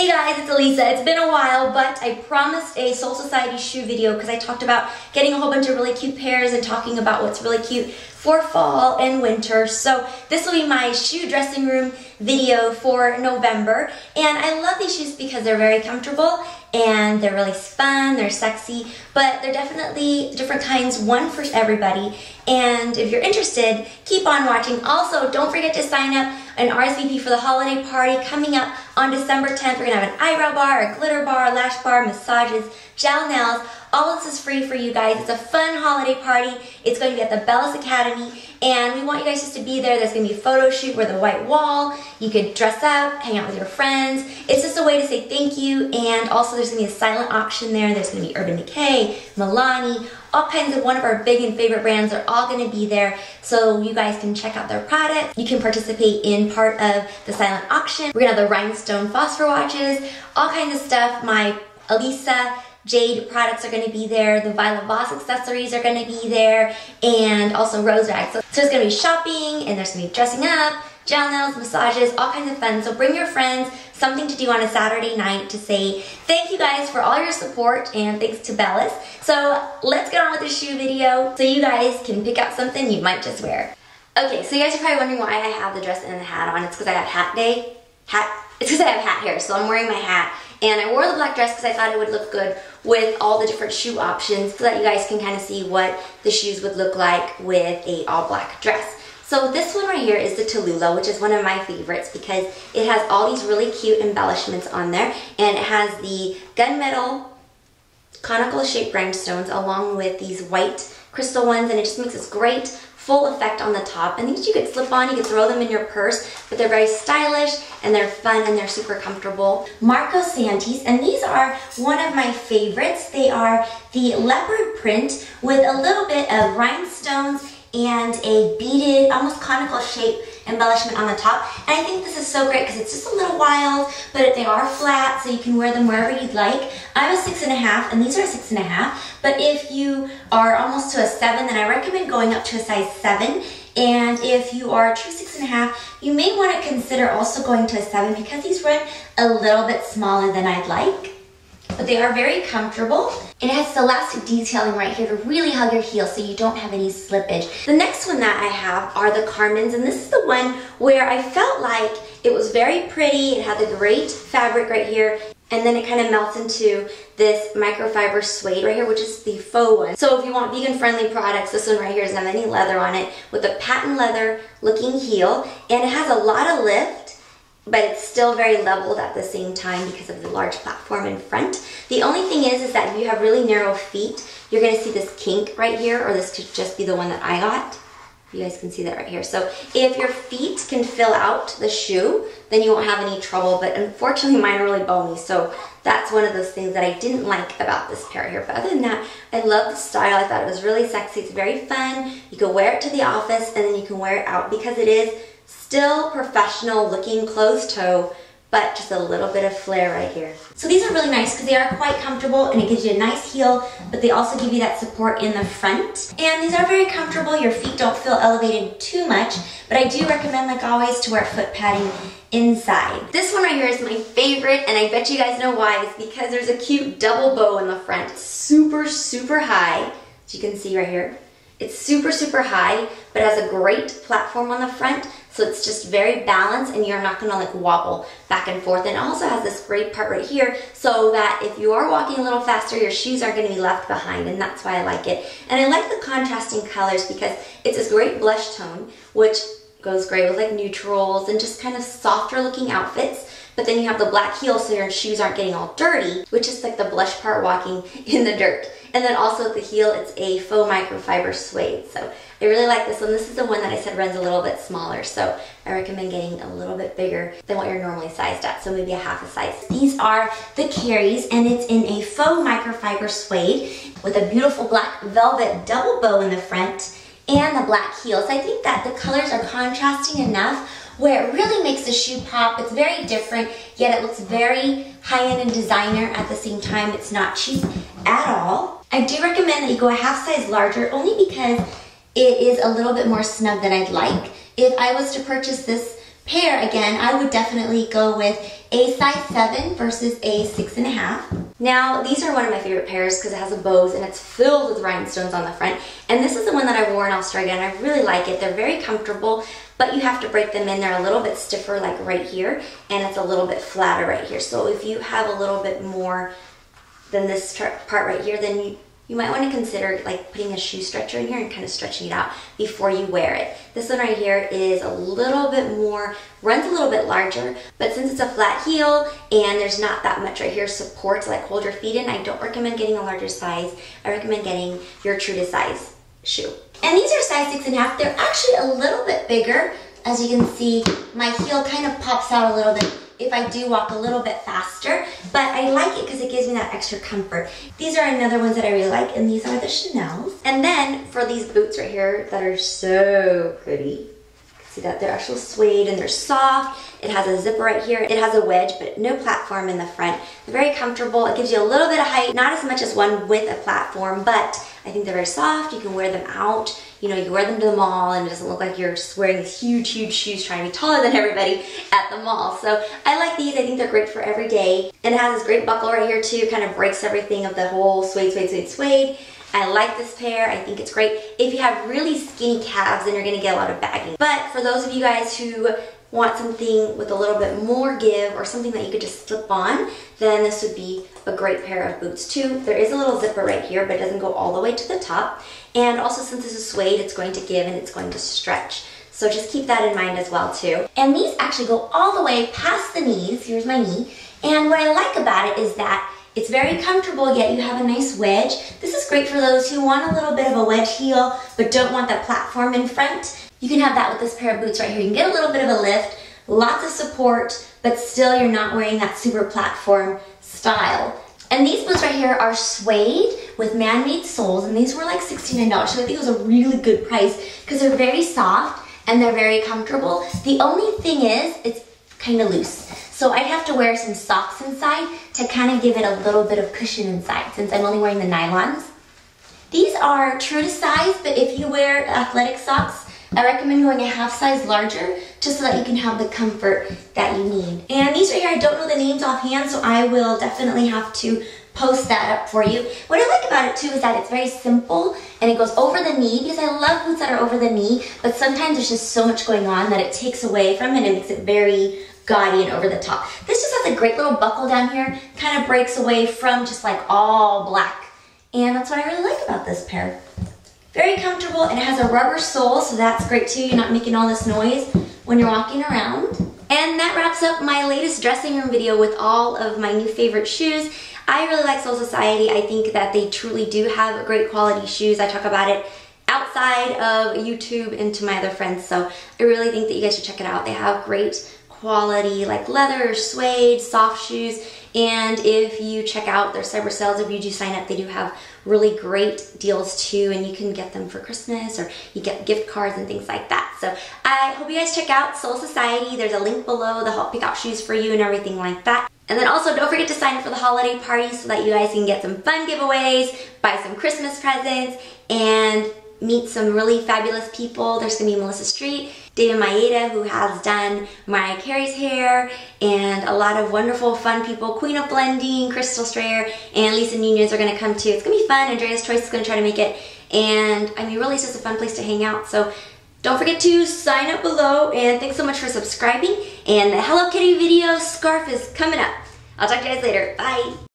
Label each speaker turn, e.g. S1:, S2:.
S1: Hey guys, it's Elessa. It's been a while, but I promised a Sole Society shoe video because I talked about getting a whole bunch of really cute pairs and talking about what's really cute for fall and winter. So this will be my shoe dressing room video for November. And I love these shoes because they're very comfortable and they're really fun, they're sexy, but they're definitely different kinds, one for everybody. And if you're interested, keep on watching. Also, don't forget to sign up an RSVP for the holiday party coming up on December 10th. We're gonna have an eyebrow bar, a glitter bar, a lash bar, massages, gel nails. All this is free for you guys. It's a fun holiday party. It's going to be at the Bellus Academy, and we want you guys just to be there. There's going to be a photo shoot with a white wall. You could dress up, hang out with your friends. It's just a way to say thank you, and also there's going to be a silent auction there. There's going to be Urban Decay, Milani, all kinds of one of our big and favorite brands are all going to be there so you guys can check out their products. You can participate in part of the silent auction. We're going to have the rhinestone phosphor watches, all kinds of stuff. My Elessa Jade products are going to be there. The Violet Voss accessories are going to be there. And also Rose Rags. So, so there's going to be shopping and there's going to be dressing up, gel nails, massages, all kinds of fun. So bring your friends, something to do on a Saturday night to say thank you guys for all your support and thanks to Bellus. So let's get on with the shoe video so you guys can pick out something you might just wear. Okay, so you guys are probably wondering why I have the dress and the hat on. It's because I have hat day. Hat. It's because I have hat hair, so I'm wearing my hat. And I wore the black dress because I thought it would look good with all the different shoe options so that you guys can kind of see what the shoes would look like with a all black dress. So this one right here is the Tallulah, which is one of my favorites because it has all these really cute embellishments on there. And it has the gunmetal conical shaped rhinestones along with these white crystal ones and it just makes this great full effect on the top. And these you could slip on, you could throw them in your purse, but they're very stylish and they're fun and they're super comfortable. Marco Santis, and these are one of my favorites. They are the leopard print with a little bit of rhinestones and a beaded, almost conical shape embellishment on the top. And I think this is so great because it's just a little wild, but they are flat, so you can wear them wherever you'd like. I'm a six and a half, and these are a six and a half. But if you are almost to a seven, then I recommend going up to a size seven. And if you are a true six and a half, you may want to consider also going to a seven because these run a little bit smaller than I'd like but they are very comfortable. It has elastic detailing right here to really hug your heel so you don't have any slippage. The next one that I have are the Carmens, and this is the one where I felt like it was very pretty. It had the great fabric right here, and then it kind of melts into this microfiber suede right here, which is the faux one. So if you want vegan-friendly products, this one right here doesn't have any leather on it, with a patent leather looking heel, and it has a lot of lift, but it's still very leveled at the same time because of the large platform in front. The only thing is, is that if you have really narrow feet, you're gonna see this kink right here, or this could just be the one that I got. You guys can see that right here. So if your feet can fill out the shoe, then you won't have any trouble, but unfortunately mine are really bony, so that's one of those things that I didn't like about this pair here. But other than that, I love the style. I thought it was really sexy. It's very fun. You can wear it to the office and then you can wear it out because it is Still professional looking closed toe, but just a little bit of flare right here. So these are really nice because they are quite comfortable and it gives you a nice heel, but they also give you that support in the front. And these are very comfortable. Your feet don't feel elevated too much, but I do recommend, like always, to wear foot padding inside. This one right here is my favorite, and I bet you guys know why. It's because there's a cute double bow in the front. super, super high, as you can see right here. It's super, super high, but has a great platform on the front. So it's just very balanced and you're not gonna like wobble back and forth. And it also has this great part right here so that if you are walking a little faster, your shoes aren't gonna be left behind and that's why I like it. And I like the contrasting colors because it's this great blush tone, which goes great with like neutrals and just kind of softer looking outfits. But then you have the black heel so your shoes aren't getting all dirty, which is like the blush part walking in the dirt. And then also at the heel, it's a faux microfiber suede. So I really like this one. This is the one that I said runs a little bit smaller, so I recommend getting a little bit bigger than what you're normally sized at, so maybe a half a size. These are the Carries, and it's in a faux microfiber suede with a beautiful black velvet double bow in the front and the black heels. I think that the colors are contrasting enough where it really makes the shoe pop. It's very different, yet it looks very high-end and designer at the same time. It's not cheap at all. I do recommend that you go a half size larger only because it is a little bit more snug than I'd like. If I was to purchase this pair, again, I would definitely go with a size 7 versus a 6.5. Now, these are one of my favorite pairs because it has a bows and it's filled with rhinestones on the front. And this is the one that I wore in Australia and I really like it. They're very comfortable, but you have to break them in. They're a little bit stiffer like right here and it's a little bit flatter right here. So if you have a little bit more than this part right here, then you you might want to consider like putting a shoe stretcher in here and kind of stretching it out before you wear it. This one right here is a little bit more, runs a little bit larger, but since it's a flat heel and there's not that much right here support to like hold your feet in, I don't recommend getting a larger size. I recommend getting your true to size shoe. And these are size six and a half. They're actually a little bit bigger. As you can see, my heel kind of pops out a little bit if I do walk a little bit faster, but I like it because it gives me that extra comfort. These are another ones that I really like, and these are the Chanel's. And then for these boots right here that are so pretty, See that they're actual suede and they're soft. It has a zipper right here. It has a wedge, but no platform in the front. They're very comfortable. It gives you a little bit of height, not as much as one with a platform, but I think they're very soft. You can wear them out. You know, you wear them to the mall and it doesn't look like you're wearing these huge, huge shoes trying to be taller than everybody at the mall. So I like these. I think they're great for every day. And it has this great buckle right here too. Kind of breaks everything of the whole suede, suede, suede, suede. I like this pair. I think it's great. If you have really skinny calves, then you're going to get a lot of bagging. But for those of you guys who want something with a little bit more give or something that you could just slip on, then this would be a great pair of boots too. There is a little zipper right here, but it doesn't go all the way to the top. And also since this is suede, it's going to give and it's going to stretch. So just keep that in mind as well too. And these actually go all the way past the knees. Here's my knee. And what I like about it is that it's very comfortable, yet you have a nice wedge. This is great for those who want a little bit of a wedge heel, but don't want that platform in front. You can have that with this pair of boots right here. You can get a little bit of a lift, lots of support, but still you're not wearing that super platform style. And these boots right here are suede with man-made soles, and these were like $69, so I think it was a really good price because they're very soft and they're very comfortable. The only thing is, it's kind of loose. So I'd have to wear some socks inside to kind of give it a little bit of cushion inside since I'm only wearing the nylons. These are true to size, but if you wear athletic socks, I recommend going a half size larger just so that you can have the comfort that you need. And these right here, I don't know the names offhand, so I will definitely have to post that up for you. What I like about it too is that it's very simple and it goes over the knee because I love boots that are over the knee, but sometimes there's just so much going on that it takes away from it and makes it very gaudy and over the top. This just has a great little buckle down here, kind of breaks away from just like all black. And that's what I really like about this pair. Very comfortable and it has a rubber sole, so that's great too. You're not making all this noise when you're walking around. And that wraps up my latest dressing room video with all of my new favorite shoes. I really like Sole Society. I think that they truly do have great quality shoes. I talk about it outside of YouTube and to my other friends, so I really think that you guys should check it out. They have great quality like leather, suede, soft shoes. And if you check out their cyber sales, if you do sign up, they do have really great deals too, and you can get them for Christmas or you get gift cards and things like that. So I hope you guys check out Sole Society. There's a link below. They'll help pick out shoes for you and everything like that. And then also don't forget to sign up for the holiday party so that you guys can get some fun giveaways, buy some Christmas presents, and meet some really fabulous people. There's gonna be Melissa Street, David Maeda, who has done Mariah Carey's hair, and a lot of wonderful, fun people. Queen of Blending, Crystal Strayer, and Lisa Nunez are gonna come too. It's gonna be fun. Andrea's Choice is gonna try to make it. And I mean, really, it's just a fun place to hang out. So don't forget to sign up below, and thanks so much for subscribing. And the Hello Kitty video scarf is coming up. I'll talk to you guys later. Bye.